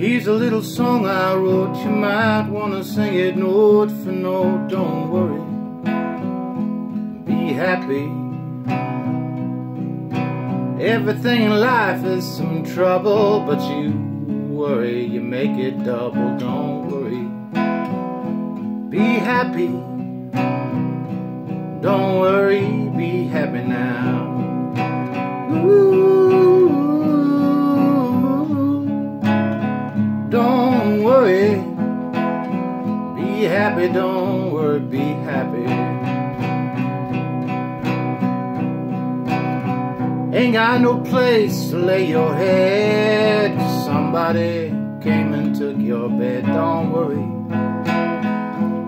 Here's a little song I wrote, you might wanna sing it note for note. Don't worry, be happy. Everything in life is some trouble, but you worry, you make it double. Don't worry, be happy. Don't worry, be happy now. Be happy. Don't worry, be happy. Ain't got no place to lay your head. Somebody came and took your bed. Don't worry,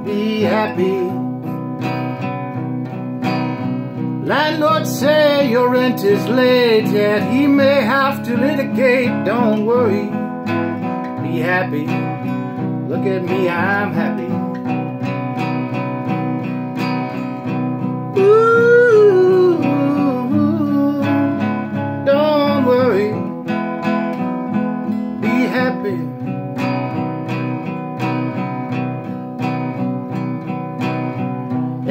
be happy. Landlord say your rent is late, yet he may have to litigate. Don't worry, be happy. Look at me, I'm happy. Happy.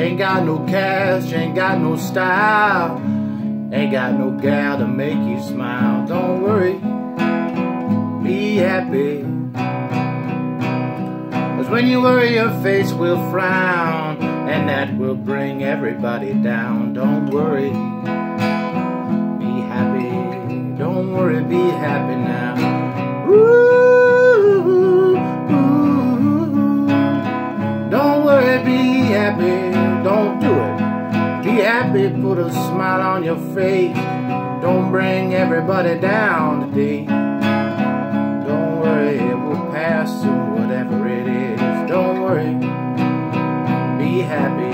Ain't got no cash, ain't got no style, ain't got no gal to make you smile. Don't worry, be happy. Cause when you worry, your face will frown, and that will bring everybody down. Don't worry, be happy. Don't worry, be happy now. don't do it. Be happy, put a smile on your face. Don't bring everybody down today. Don't worry, it will pass soon, whatever it is. Don't worry, be happy.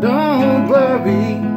Don't worry.